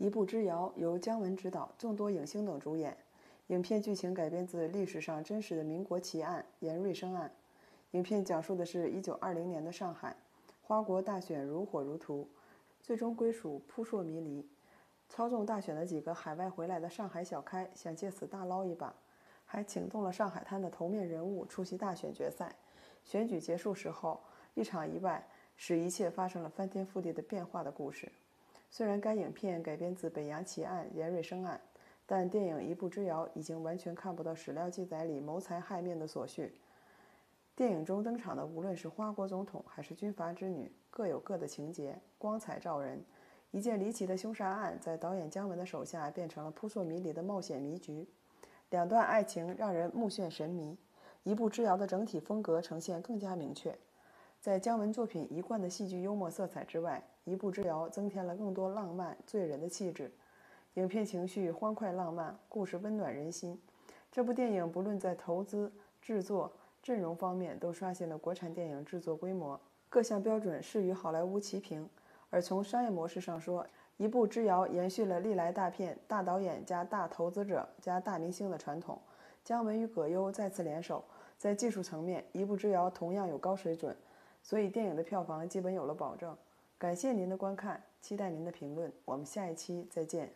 一步之遥由姜文执导，众多影星等主演。影片剧情改编自历史上真实的民国奇案——严瑞生案。影片讲述的是一九二零年的上海，花国大选如火如荼，最终归属扑朔迷离。操纵大选的几个海外回来的上海小开想借此大捞一把，还请动了上海滩的头面人物出席大选决赛。选举结束时候，一场意外使一切发生了翻天覆地的变化的故事。虽然该影片改编自北洋奇案严瑞生案，但电影《一步之遥》已经完全看不到史料记载里谋财害命的所序。电影中登场的无论是花国总统还是军阀之女，各有各的情节，光彩照人。一件离奇的凶杀案在导演姜文的手下变成了扑朔迷离的冒险迷局，两段爱情让人目眩神迷。《一步之遥》的整体风格呈现更加明确。在姜文作品一贯的戏剧幽默色彩之外，《一步之遥》增添了更多浪漫醉人的气质。影片情绪欢快浪漫，故事温暖人心。这部电影不论在投资、制作、阵容方面，都刷新了国产电影制作规模，各项标准是与好莱坞齐平。而从商业模式上说，《一步之遥》延续了历来大片大导演加大投资者加大明星的传统。姜文与葛优再次联手，在技术层面，《一步之遥》同样有高水准。所以电影的票房基本有了保证。感谢您的观看，期待您的评论，我们下一期再见。